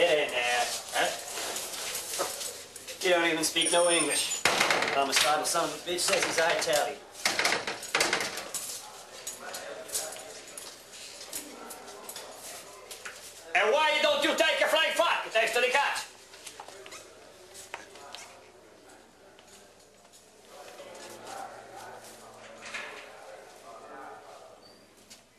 Get in there. Huh? You don't even speak no English. I'm son of a bitch says he's Italian. And why don't you take a flight?